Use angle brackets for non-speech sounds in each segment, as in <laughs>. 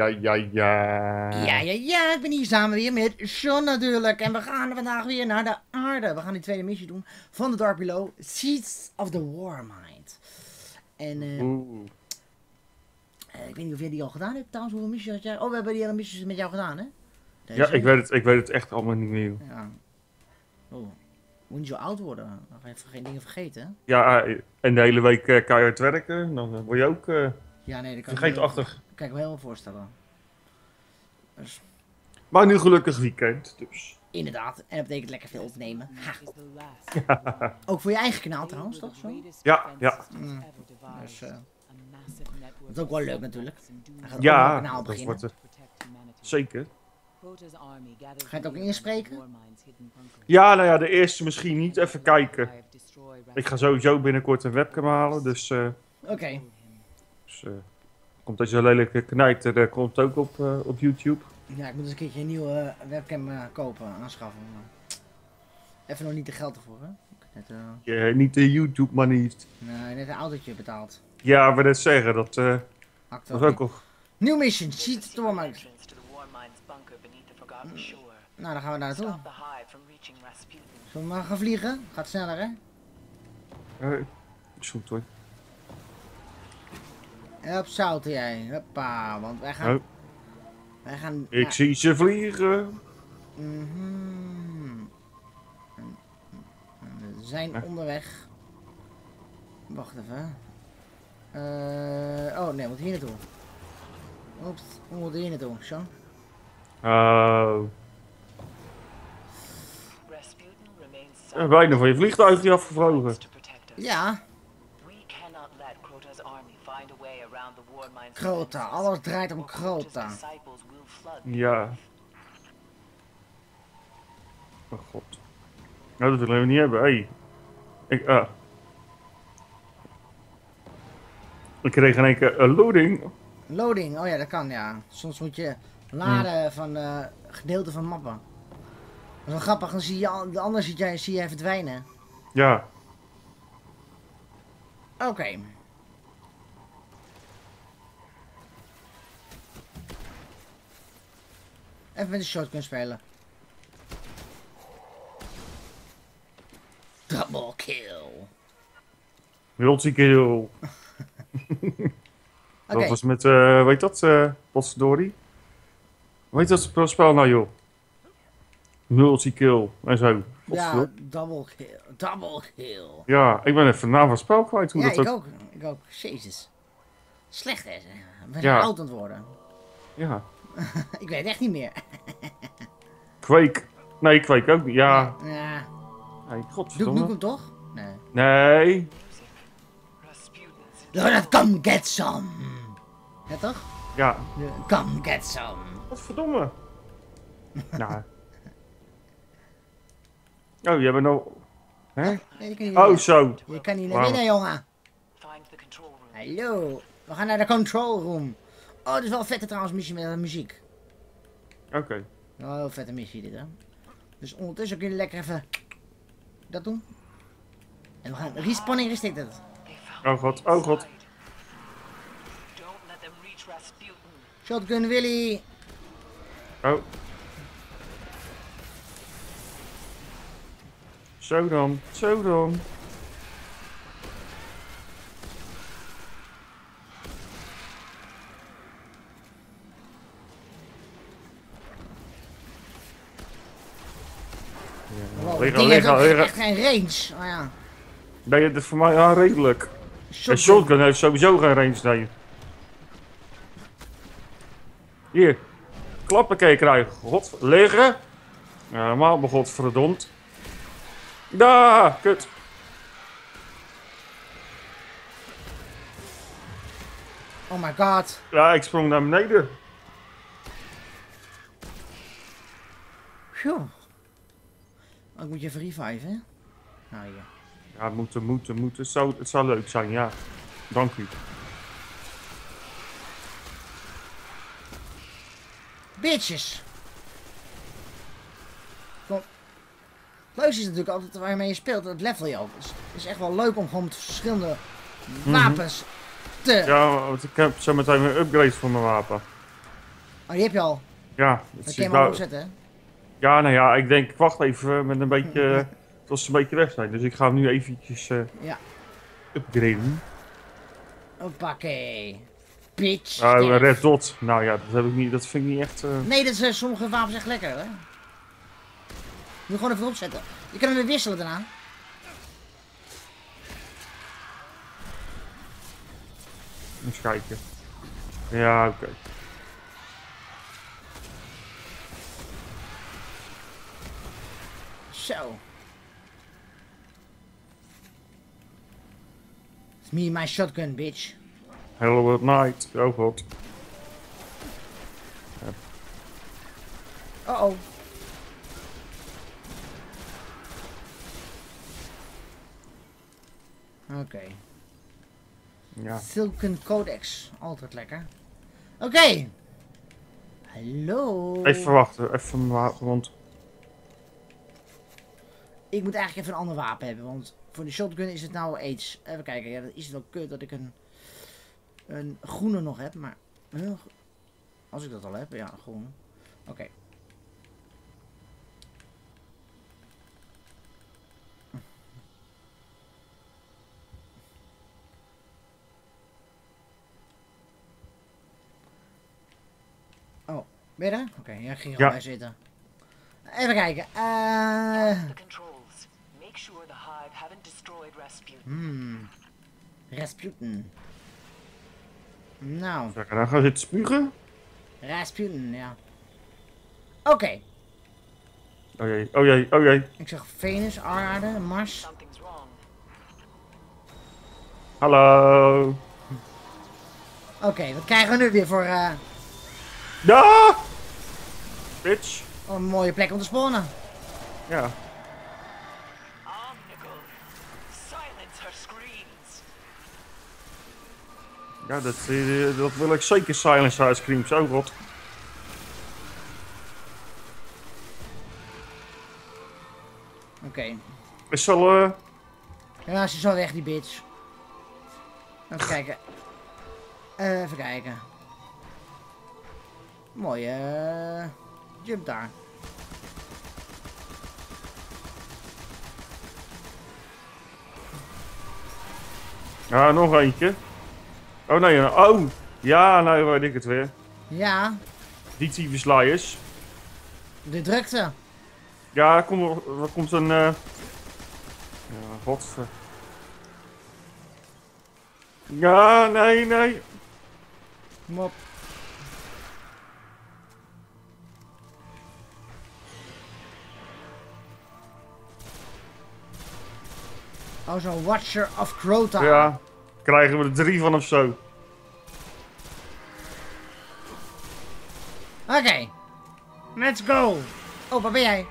Ja, ja, ja. Ja, ja, ja, ik ben hier samen weer met Sean natuurlijk. En we gaan vandaag weer naar de aarde. We gaan die tweede missie doen van The Dark Below. Seeds of the Warmind. En eh, eh, ik weet niet of jij die al gedaan hebt trouwens. Hoeveel missies had jij? Oh, we hebben die hele missies met jou gedaan, hè? Deze? Ja, ik weet, het, ik weet het echt allemaal niet meer. Ja. Oh. Moet niet zo oud worden. Dan ga je geen dingen vergeten, hè? Ja, eh, en de hele week keihard werken, dan word je ook Ja, nee, dat kan ik me vergeetachtig. kan ik me helemaal voorstellen. Dus, Maar nu gelukkig weekend, dus. inderdaad. En dat betekent lekker veel opnemen. Ha. <laughs> Ook voor je eigen kanaal trouwens, toch? Zo? Ja, ja. Mm. Dus, eh, dat is ook wel leuk natuurlijk. Gaat Ja, een kanaal dat beginnen. wordt er zeker. Ga je het ook inspreken? Ja, nou ja, de eerste misschien niet. Even kijken. Ik ga sowieso binnenkort een webcam halen, dus... eh Oké. dus eh, komt deze lelijke knijter, eh, komt ook op, eh, op YouTube. Ja, ik moet eens een keertje een nieuwe eh, webcam kopen, aanschaffen. maar Even nog niet de geld ervoor, hè? Net, eh, Ja, niet de YouTube money. nee, net een autootje betaald. Ja, we net zeggen, dat eh Hakt was wel ook al... Nieuw mission, ziet door maar. Forgotten Shore. Nou, dan gaan we daar naartoe. Zullen we maar gaan vliegen? Gaat sneller, hè? eh, is goed hoor. Hup, zouten jij. Huppa, want wij gaan... Wij gaan... ik ja, zie ze vliegen. mhm. We zijn onderweg. Wacht even. Eh, oh, nee, we moeten hier naartoe. Oeps, we moeten hier naartoe, Sean. Oh, eh, silent. bijna van je vliegtuigje afgevlogen. to protect us. Ja, defenses, Alles draait om the Ja. Oh god. Nou, dat willen we niet hebben. Hey. Ik, ah. Ik kreeg in één keer een loading. Loading, oh ja, dat kan, ja. Soms moet je laden van eh gedeelten van mappen. Dat is wel grappig, dan zie je, al- de ander ziet jij, zie jij verdwijnen. Ja. Oké. Even met de shotgun spelen. Double kill. Multikill. <laughs> Oké, Dat was met, eh weet dat, eh Potverdorie? Weet dat spel nou joh? Multikill en zo. ja, double kill. Double kill. Ja, ik ben even de naam van het spel kwijt. Hoe Ja, dat ik ook... ook. Ik ook. Jezus. Slecht hè. We zijn Ja. oud aan het worden. Ja. <laughs> ik weet het echt niet meer. <laughs> Quake. Nee, Quake ook niet. Ja. Ja. Nee, Doe ik godverdomme. hem toch? Nee. Nee. Lord, come get some. Ja toch? Ja. Come get some. Godverdomme. nou. Oh, jij bent nou... Hè? Nee, Oh, zo. Je kan niet naar binnen, jongen. find the control room. Hallo. We gaan naar de control room. Oh, dit is wel een vette trouwens missie met eh, muziek. Oké. Een heel vette missie dit, hè. Dus ondertussen kun je lekker even dat doen. En we gaan respawning restricted. Oh god, oh god. Shotgun Willy. Oh. Zo dan, zo dan. Wow, Liggen, liggen, liggen. echt geen range. Oh ja. Nee, dat is voor mij ja, redelijk. En Shotgun. shotgun heeft sowieso geen range, nee. Hier. Klappakee krijgen. God, liggen. Ja, helemaal maar godverdomd. Da, kut. Oh my god. Ja, ik sprong naar beneden. Phew. Oh, ik moet je even reviven, hè? Nou, hier. Ja, moeten, moeten, moeten. Het zou, het zou leuk zijn, ja. Dank u. Bitches. Kom. Het leukste is natuurlijk altijd waarmee je speelt, het level je ook. Het is echt wel leuk om gewoon met verschillende wapens te... Ja, want ik heb zo meteen weer upgrades voor mijn wapen. Oh, die heb je al. Ja, dat kun zit je nou- opzetten. hè? Ja, nou ja, ik denk, ik wacht even met een beetje, <laughs> tot ze een beetje weg zijn. Dus ik ga hem nu eventjes eh Ja. upgraden. Hoppakee. Bitch. Sterf. Red Dot, nou ja, dat, heb ik niet, dat vind ik niet echt... eh, Nee, dat is eh, sommige wapens echt lekker, hè? Moet gewoon even opzetten. Je kan hem weer wisselen daarna. Eens kijken. Ja, oké. Zo. It's me my shotgun, bitch. Hello at night. Oh god. Uh oh. Oké. Ja. Silken Codex. Altijd lekker. Oké. Hallo. Even wachten, even wapen, want... Ik moet eigenlijk even een ander wapen hebben, want voor de shotgun is het nou aids. Even kijken, ja, dat is wel kut dat ik een, een groene nog heb, maar als ik dat al heb, ja, groene. Oké. Oh, ben je daar? Oké, ja, ik ging er Ja. al bij zitten. Even kijken. eh. Make sure the Hive haven't destroyed Rasputin. Hmm. Rasputin. Nou, Zeg, dan gaan we zitten spugen. Rasputin, ja. Oké, Oh jee, oh jee, oh jee. ik zeg Venus, aarde, Mars. Hallo. Oké, wat krijgen we nu weer voor eh, Ja! Bitch. een mooie plek om te spawnen? Ja. Ja, dat, eh, dat wil ik zeker silence ice cream. Zo god. Oké. Is wel, eh... Ja, ze al weg, die bitch. Even kijken. Even kijken. Mooie eh, jump daar. Ja, nog eentje. Oh nee, oh. Ja, nou weet ik het weer. Ja, Die tyfus liars. de drukte. Ja, er komt, er komt een... eh Ja, godver... Ja, nee, nee. Mop. Oh, zo'n Watcher of Crota. Ja, krijgen we er drie van of zo. Oké. Let's go. Oh, waar ben jij?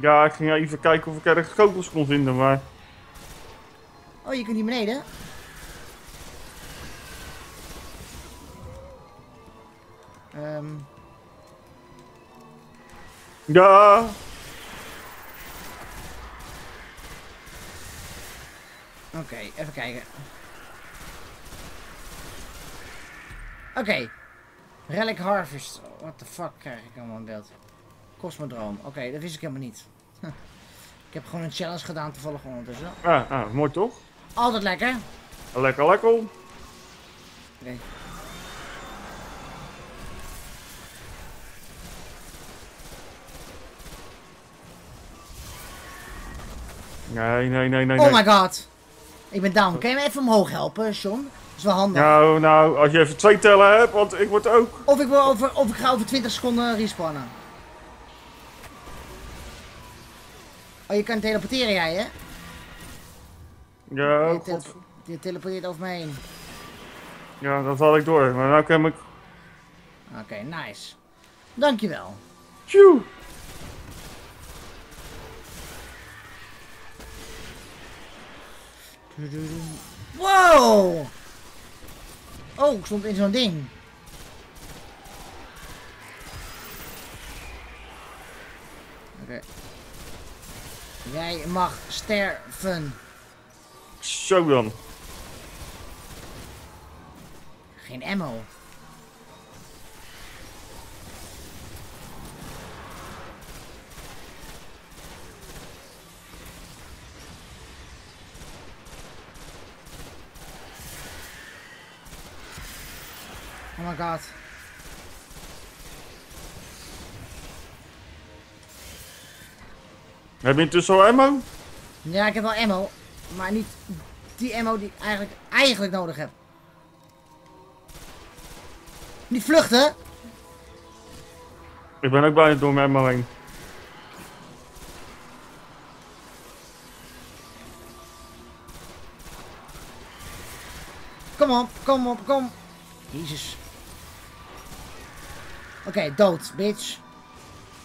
Ja, ik ging even kijken of ik ergens kogels kon vinden, maar... Oh, je kunt hier beneden. Ehm, Ja! Oké, even kijken. Oké. Relic Harvest. What the fuck krijg ik allemaal in beeld? Cosmodroom. Oké, dat wist ik helemaal niet. Huh. Ik heb gewoon een challenge gedaan toevallig ondertussen. Ah, ah, mooi toch? Altijd lekker. Lekker, lekker. Oké. Nee, nee, nee, nee. Oh nee. my god. Ik ben down. Kun je me even omhoog helpen, Sean? Dat is wel handig. Nou, nou, als je even twee tellen hebt, want ik word ook... Of, ik wil over, of ik ga over 20 seconden respawnen. Oh, je kan teleporteren jij, hè? Ja, je, tele- je teleporteert over me heen. Ja, dat had ik door. Maar nou kan ik... Oké, nice. Dankjewel. Tjoe! Wow! Oh, ik stond in zo'n ding. Oké. Jij mag sterven. Zo dan. Geen ammo. My god. Heb je intussen al ammo? Ja, ik heb wel ammo. Maar niet die ammo die ik eigenlijk, eigenlijk nodig heb. Niet vluchten! Ik ben ook bijna door mijn ammo heen. Kom op, kom op, kom. Jezus. Oké, dood, bitch.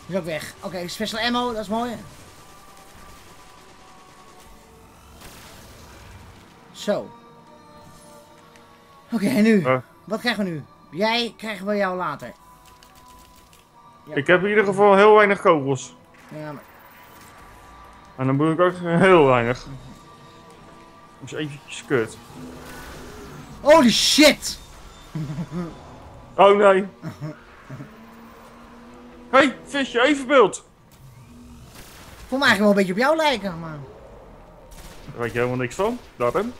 Is ook weg. Oké, special ammo, dat is mooi. Zo. Oké, en nu? Wat krijgen we nu? Jij krijgen we jou later. ik heb in ieder geval heel weinig kogels. Ja, maar... En dan moet ik ook heel weinig. Dus eventjes kut. Holy shit! Oh nee. Hey, visje, evenbeeld. Voel me eigenlijk wel een beetje op jou lijken, maar... Daar weet je helemaal niks van. Daarom.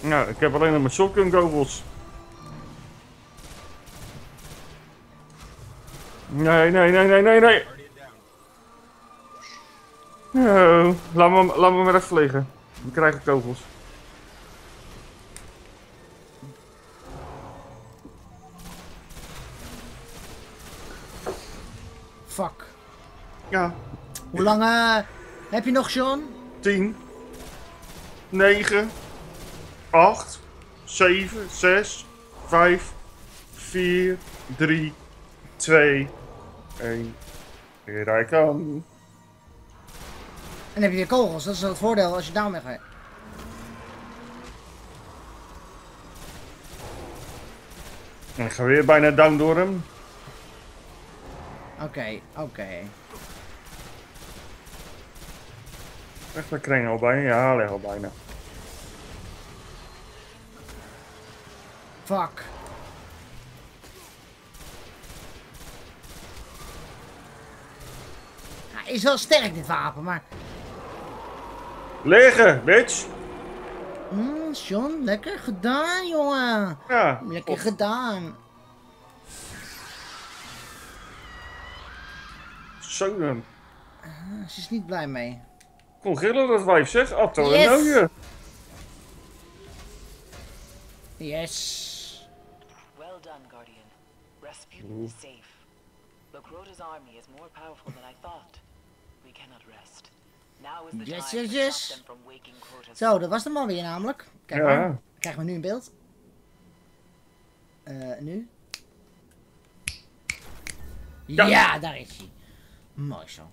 Nou, ik heb alleen nog mijn shotgun kogels. Nee, nee, nee, nee, nee, nee. No, laat me, laat me maar even liggen. Dan krijg ik kogels. Ja, Hoe lang eh, heb je nog, Sean? 10, 9, 8, 7, 6, 5, 4, 3, 2, 1. Here I come. En heb je weer kogels, dat is het voordeel als je down weg gaat. Ik ga weer bijna down door hem. Oké, oké. Echt een kring al bijna. Ja, leg al bijna. Fuck. Hij is wel sterk dit wapen, maar... Liggen, bitch! Mm, Sean, lekker gedaan, jongen. Ja. Lekker gedaan. Zo dan. Ah, Ze is niet blij mee. Kon gillen dat wijf zeg. Atto Yes. en nooie. Yes. Well done, Guardian. Rasputin is safe. Lokrota's army is more powerful than I thought. We cannot rest. Now is the Yes, time yes, to yes. stop them from waking Crota's Zo, dat was hem alweer namelijk. Kijk Ja. maar. Krijgen we nu in beeld. Eh, nu. Ja. Ja. daar is hij. Mooi zo.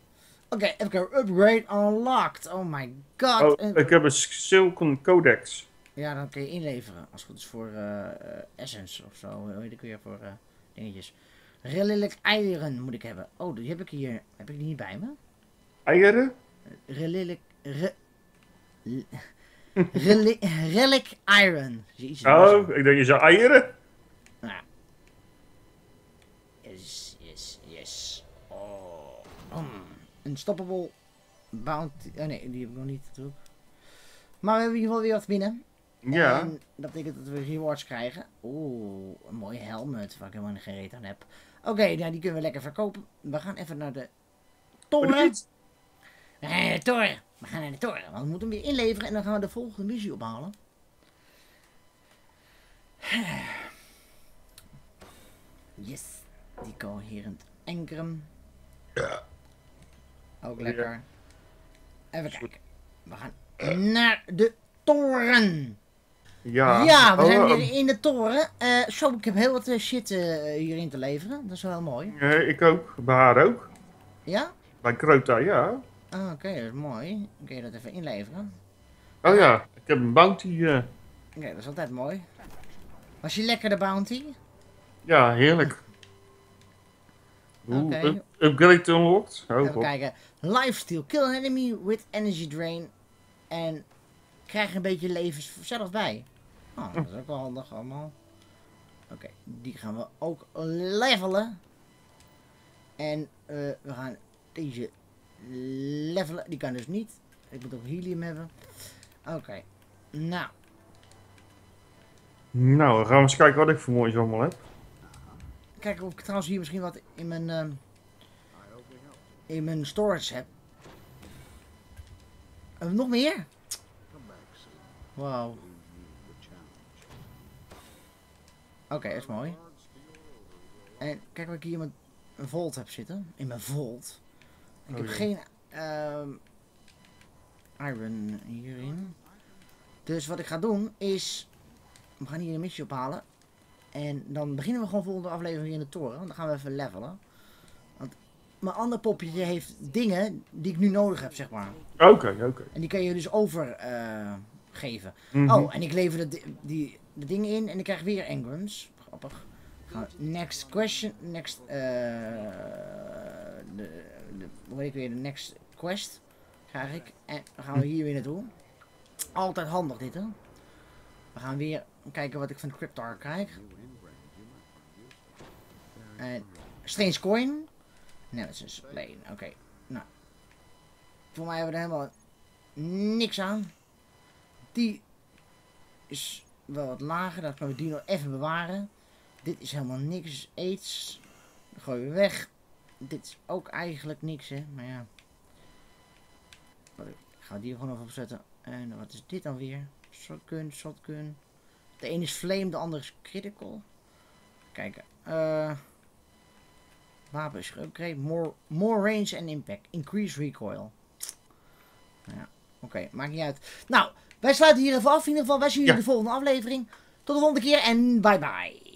Oké, even kijken. Upgrade unlocked. Oh my god. Oh, ik heb een Silken Codex. Ja, dan kun je inleveren. Als het goed is voor eh, eh, Essence of zo. Hoe heet ik weer voor eh, dingetjes. Relic Iron moet ik hebben. Oh, die heb ik hier. Heb ik die niet bij me? Eieren? Relic. Re, <laughs> Relic, relic Iron. Jezus. Oh, ik denk je zou eieren. Nou. Yes, yes, yes. Oh. Mm. Unstoppable bounty. Oh nee, die heb ik nog niet natuurlijk. Maar we hebben in ieder geval weer wat binnen. Ja. En dat betekent dat we rewards krijgen. Oeh, een mooie helmet waar ik helemaal geen reet aan heb. Oké, nou die kunnen we lekker verkopen. We gaan even naar de toren. We gaan naar de toren. We gaan naar de toren. Want we moeten hem weer inleveren en dan gaan we de volgende missie ophalen. <sighs> Yes. Die coherent ankeren. Ja. Ook Ja. lekker. Even kijken. We gaan naar de toren. Ja. Ja, we Oh, zijn oh, weer in de toren. Eh zo, ik heb heel wat eh, shit eh, hierin te leveren. Dat is wel mooi. Nee, ik ook. Bij haar ook. Ja? Bij Krota, ja. Ah, Oké, dat is mooi. Dan kun je dat even inleveren. Oh ja, ik heb een bounty. Oké, dat is altijd mooi. Was je lekker de bounty? ja, heerlijk. Oeh, Oké. up- upgrade unlocked. Oh, Even kijken. Lifesteal. Kill an enemy with energy drain. En krijg een beetje levens zelf bij. Oh, dat is ook wel handig allemaal. Oké, die gaan we ook levelen. En eh, we gaan deze levelen. Die kan dus niet. Ik moet ook helium hebben. Oké. Nou. Nou, dan gaan we eens kijken wat ik voor moois allemaal heb. Kijk of ik trouwens hier misschien wat in mijn, ehm, in mijn storage heb. We nog meer? Wauw. Oké, dat is mooi. En kijk wat ik hier in mijn vault heb zitten. In mijn vault. Ik Oh, heb ja. geen ehm, iron hierin. Dus wat ik ga doen is... We gaan hier een missie ophalen. En dan beginnen we gewoon volgende aflevering in de toren. Dan gaan we even levelen. Want mijn ander popje heeft dingen die ik nu nodig heb, zeg maar. Oké, oké. En die kan je dus overgeven. geven. Mhm. Oh, en ik lever de, di- die, de dingen in en ik krijg weer engrams. Grappig. Gaan we- Next question. Next. eh de, de, hoe heet ik weer? De next quest. Krijg ik. En dan gaan we hier weer naartoe. Altijd handig dit, hè? We gaan weer kijken wat ik van de Cryptar krijg. En Strange Coin. Nemesis Lane. Oké. Nou. Voor mij hebben we er helemaal niks aan. Die is wel wat lager. Dan kunnen we die nog even bewaren. Dit is helemaal niks. Aids. Dat gooien we weg. Dit is ook eigenlijk niks, hè. Maar ja. Ik ga die gewoon even opzetten. En wat is dit dan weer? Shotgun, shotgun. De ene is flame, de andere is critical. Kijken. eh wapen is geupgrade. More, more range and impact. Increase recoil. Ja, oké. maakt niet uit. Nou, wij sluiten hier even af. In ieder geval, wij zien jullie Ja. in de volgende aflevering. Tot de volgende keer en bye bye.